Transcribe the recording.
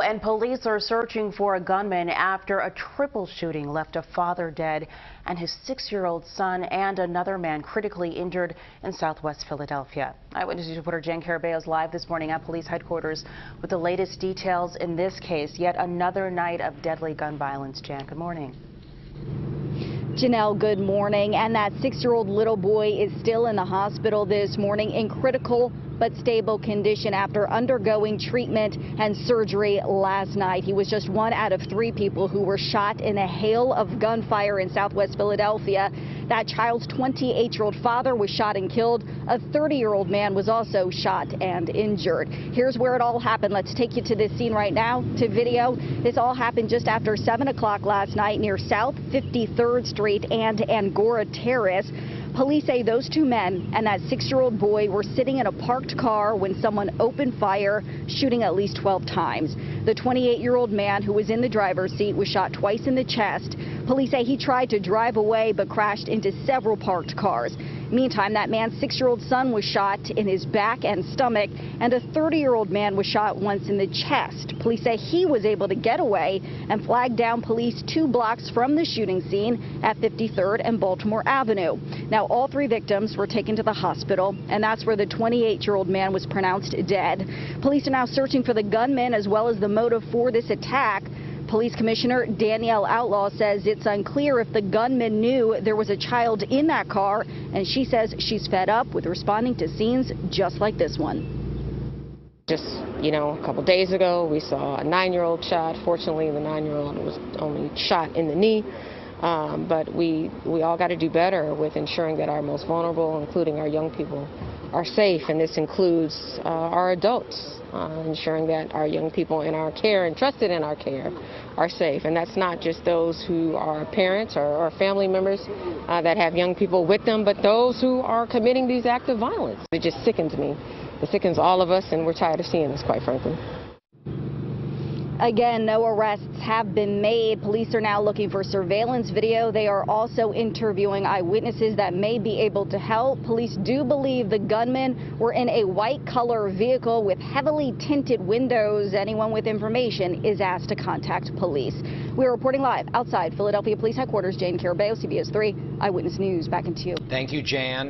And police are searching for a gunman after a triple shooting left a father dead and his six-year-old son and another man critically injured in southwest Philadelphia. Eyewitness reporter Jan Carabeo is live this morning at police headquarters with the latest details in this case. Yet another night of deadly gun violence. Jan, good morning. Janelle, good morning. And that six-year-old little boy is still in the hospital this morning in critical but stable condition after undergoing treatment and surgery last night. He was just one out of three people who were shot in a hail of gunfire in southwest Philadelphia. That child's 28-year-old father was shot and killed. A 30-year-old man was also shot and injured. Here's where it all happened. Let's take you to this scene right now, to video. This all happened just after 7 o'clock last night near South 53rd Street and Angora Terrace. Police say those two men and that six-year-old boy were sitting in a parked car when someone opened fire, shooting at least 12 times. The 28-year-old man who was in the driver's seat was shot twice in the chest. Police say he tried to drive away but crashed into several parked cars. Meantime, that man's six-year-old son was shot in his back and stomach, and a 30-year-old man was shot once in the chest. Police say he was able to get away and flag down police two blocks from the shooting scene at 53rd and Baltimore Avenue. Now, all three victims were taken to the hospital, and that's where the 28-year-old man was pronounced dead. Police are now searching for the gunman as well as the motive for this attack. Police Commissioner Danielle Outlaw says it's unclear if the gunman knew there was a child in that car, and she says she's fed up with responding to scenes just like this one. Just, you know, a couple days ago, we saw a nine-year-old shot. Fortunately, the nine-year-old was only shot in the knee. Um, but we, we all got to do better with ensuring that our most vulnerable, including our young people, are safe, and this includes uh, our adults, uh, ensuring that our young people in our care and trusted in our care are safe. And that's not just those who are parents or, or family members uh, that have young people with them, but those who are committing these acts of violence. It just sickens me. It sickens all of us, and we're tired of seeing this, quite frankly. Again, no arrests have been made. Police are now looking for surveillance video. They are also interviewing eyewitnesses that may be able to help. Police do believe the gunmen were in a white color vehicle with heavily tinted windows. Anyone with information is asked to contact police. We're reporting live outside Philadelphia Police Headquarters. Jan Carabeo, CBS 3 Eyewitness News. Back into you. Thank you, Jan.